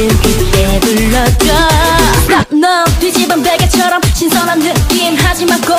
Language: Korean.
나를 그때 불러줘. Stop, 넌 뒤집은 베개처럼 신선한 느낌. 하지만 꼭